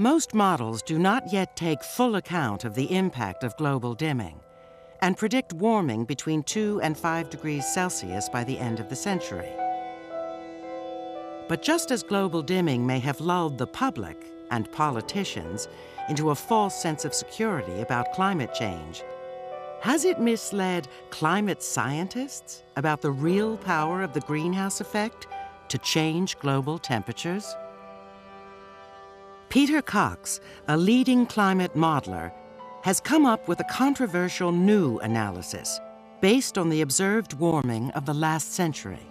Most models do not yet take full account of the impact of global dimming and predict warming between 2 and 5 degrees Celsius by the end of the century. But just as global dimming may have lulled the public and politicians into a false sense of security about climate change, has it misled climate scientists about the real power of the greenhouse effect to change global temperatures? Peter Cox, a leading climate modeler, has come up with a controversial new analysis based on the observed warming of the last century.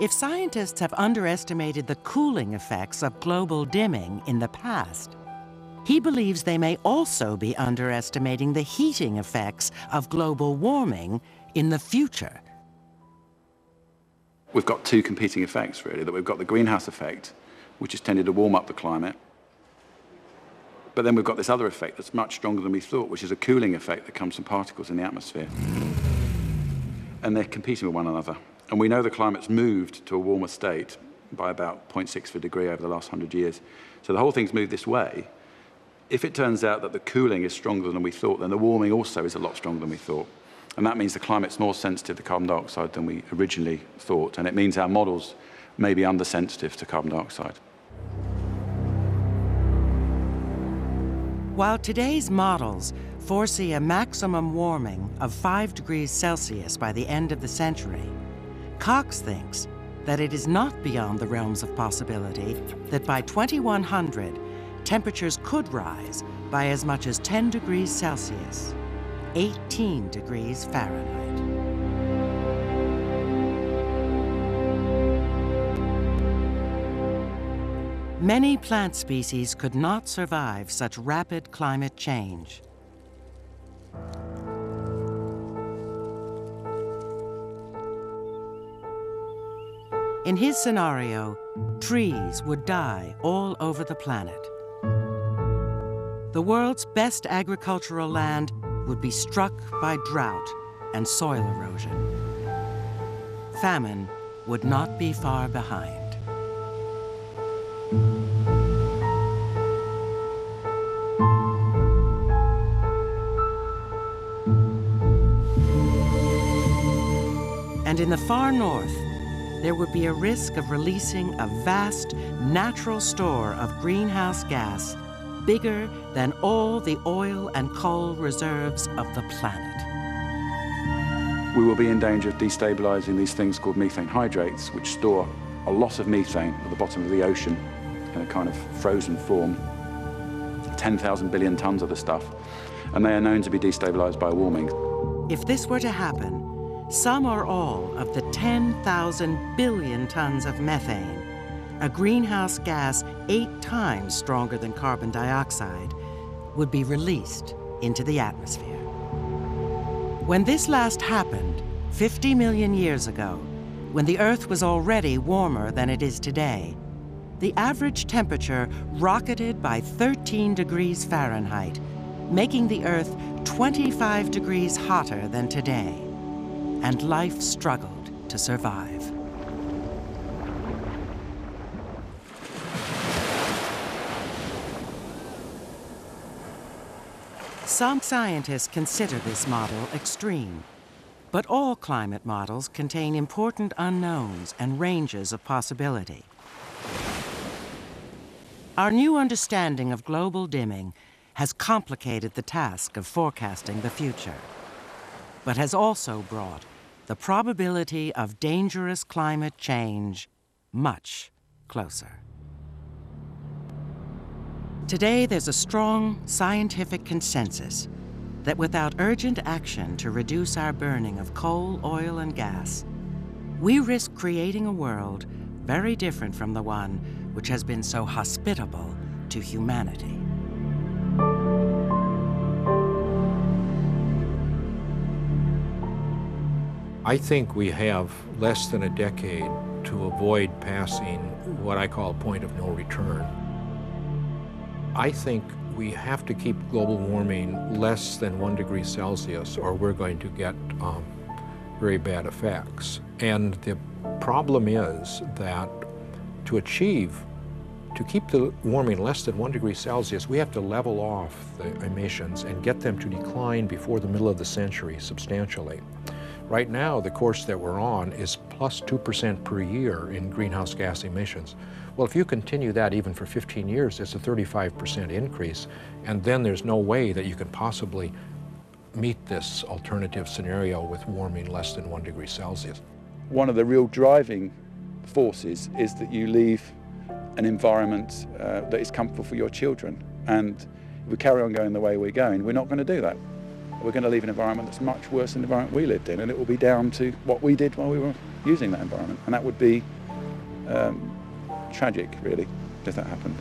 If scientists have underestimated the cooling effects of global dimming in the past, he believes they may also be underestimating the heating effects of global warming in the future. We've got two competing effects, really, that we've got the greenhouse effect, which has tended to warm up the climate, but then we've got this other effect that's much stronger than we thought, which is a cooling effect that comes from particles in the atmosphere. And they're competing with one another. And we know the climate's moved to a warmer state by about 0.6 of a degree over the last 100 years. So the whole thing's moved this way if it turns out that the cooling is stronger than we thought, then the warming also is a lot stronger than we thought. And that means the climate's more sensitive to carbon dioxide than we originally thought. And it means our models may be undersensitive to carbon dioxide. While today's models foresee a maximum warming of 5 degrees Celsius by the end of the century, Cox thinks that it is not beyond the realms of possibility that by 2100, temperatures could rise by as much as 10 degrees Celsius, 18 degrees Fahrenheit. Many plant species could not survive such rapid climate change. In his scenario, trees would die all over the planet the world's best agricultural land would be struck by drought and soil erosion. Famine would not be far behind. And in the far north, there would be a risk of releasing a vast natural store of greenhouse gas bigger than all the oil and coal reserves of the planet. We will be in danger of destabilizing these things called methane hydrates, which store a lot of methane at the bottom of the ocean in a kind of frozen form. 10,000 billion tons of the stuff, and they are known to be destabilized by warming. If this were to happen, some or all of the 10,000 billion tons of methane a greenhouse gas eight times stronger than carbon dioxide, would be released into the atmosphere. When this last happened, 50 million years ago, when the Earth was already warmer than it is today, the average temperature rocketed by 13 degrees Fahrenheit, making the Earth 25 degrees hotter than today, and life struggled to survive. Some scientists consider this model extreme, but all climate models contain important unknowns and ranges of possibility. Our new understanding of global dimming has complicated the task of forecasting the future, but has also brought the probability of dangerous climate change much closer. Today, there's a strong scientific consensus that without urgent action to reduce our burning of coal, oil, and gas, we risk creating a world very different from the one which has been so hospitable to humanity. I think we have less than a decade to avoid passing what I call a point of no return. I think we have to keep global warming less than one degree Celsius or we're going to get um, very bad effects. And the problem is that to achieve To keep the warming less than one degree Celsius, we have to level off the emissions and get them to decline before the middle of the century substantially. Right now, the course that we're on is plus 2% per year in greenhouse gas emissions. Well, if you continue that even for 15 years, it's a 35% increase, and then there's no way that you can possibly meet this alternative scenario with warming less than one degree Celsius. One of the real driving forces is that you leave an environment uh, that is comfortable for your children. And if we carry on going the way we're going, we're not going to do that. We're going to leave an environment that's much worse than the environment we lived in, and it will be down to what we did while we were using that environment. And that would be um, tragic, really, if that happened.